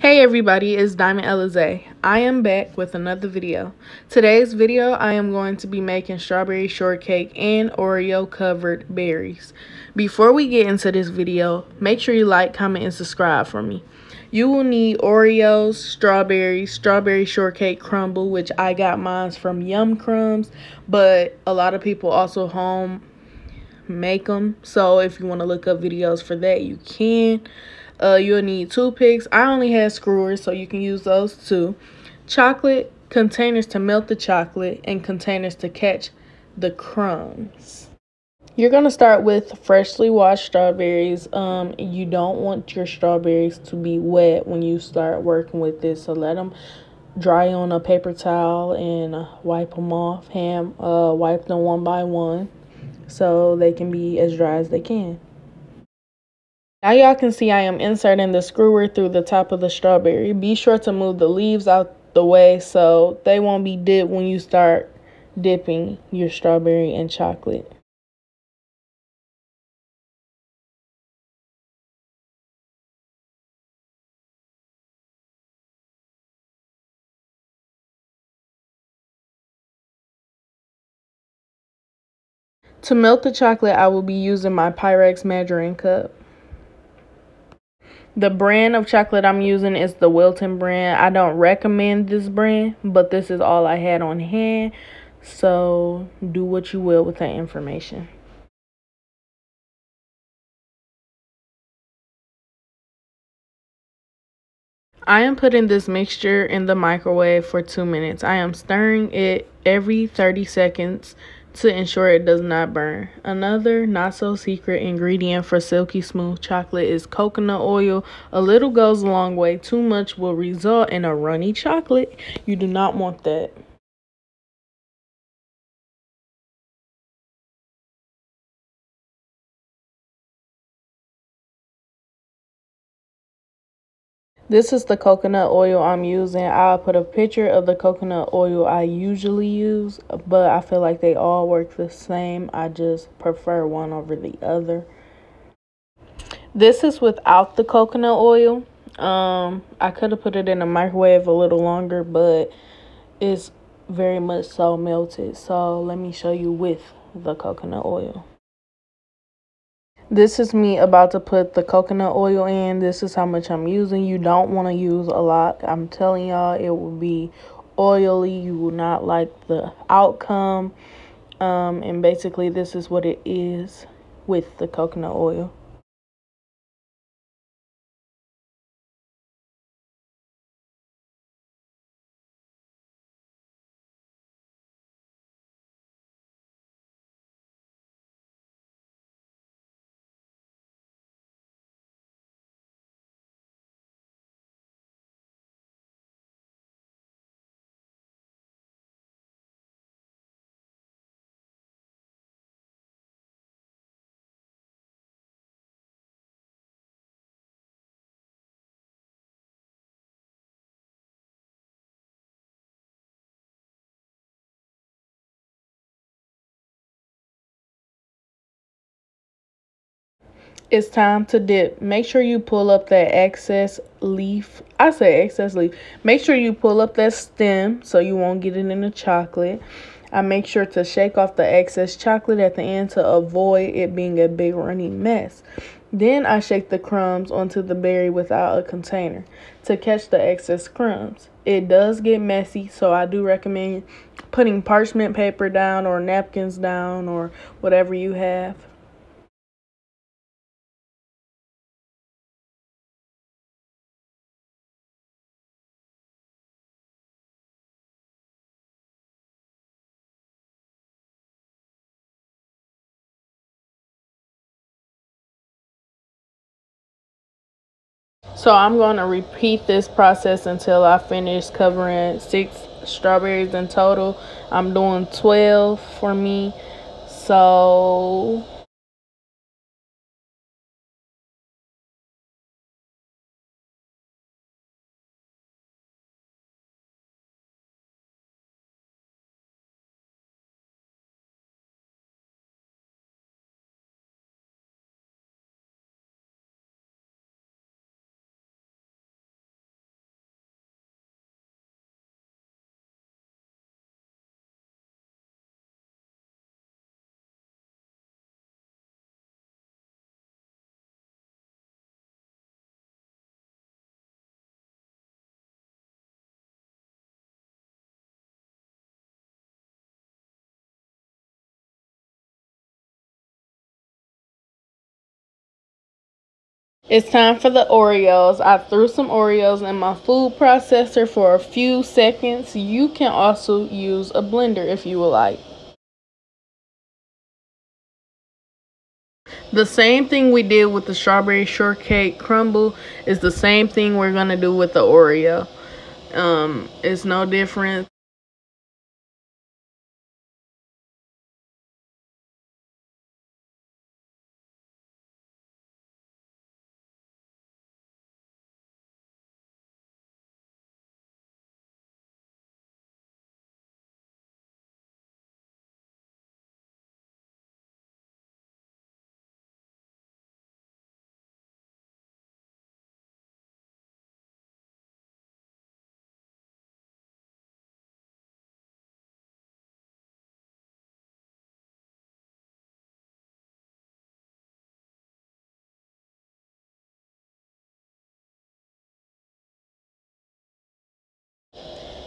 Hey everybody, it's Diamond Aliza. I am back with another video. Today's video, I am going to be making strawberry shortcake and Oreo covered berries. Before we get into this video, make sure you like, comment, and subscribe for me. You will need Oreos, strawberries, strawberry shortcake crumble, which I got mine from Yum Crumbs, but a lot of people also home make them. So if you want to look up videos for that, you can. Uh, you'll need toothpicks. I only had screwers, so you can use those too. Chocolate, containers to melt the chocolate, and containers to catch the crumbs. You're going to start with freshly washed strawberries. Um, you don't want your strawberries to be wet when you start working with this, so let them dry on a paper towel and wipe them off. Hand uh, wipe them one by one so they can be as dry as they can. Now y'all can see I am inserting the screwer through the top of the strawberry. Be sure to move the leaves out the way so they won't be dipped when you start dipping your strawberry in chocolate. To melt the chocolate, I will be using my Pyrex measuring cup. The brand of chocolate I'm using is the Wilton brand. I don't recommend this brand, but this is all I had on hand. So do what you will with that information. I am putting this mixture in the microwave for two minutes. I am stirring it every 30 seconds to ensure it does not burn. Another not so secret ingredient for silky smooth chocolate is coconut oil. A little goes a long way. Too much will result in a runny chocolate. You do not want that. This is the coconut oil I'm using. I'll put a picture of the coconut oil I usually use, but I feel like they all work the same. I just prefer one over the other. This is without the coconut oil. Um, I could have put it in the microwave a little longer, but it's very much so melted. So let me show you with the coconut oil. This is me about to put the coconut oil in. This is how much I'm using. You don't want to use a lot. I'm telling y'all it will be oily. You will not like the outcome. Um, and basically this is what it is with the coconut oil. It's time to dip. Make sure you pull up that excess leaf. I say excess leaf. Make sure you pull up that stem so you won't get it in the chocolate. I make sure to shake off the excess chocolate at the end to avoid it being a big runny mess. Then I shake the crumbs onto the berry without a container to catch the excess crumbs. It does get messy, so I do recommend putting parchment paper down or napkins down or whatever you have. So I'm going to repeat this process until I finish covering six strawberries in total. I'm doing 12 for me. So It's time for the Oreos. I threw some Oreos in my food processor for a few seconds. You can also use a blender if you would like. The same thing we did with the strawberry shortcake crumble is the same thing we're going to do with the Oreo. Um, it's no different.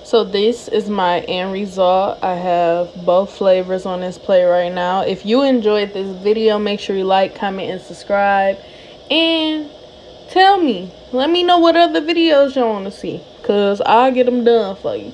So this is my end result. I have both flavors on this plate right now. If you enjoyed this video, make sure you like, comment, and subscribe. And tell me, let me know what other videos you want to see. Because I'll get them done for you.